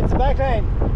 it's the back lane.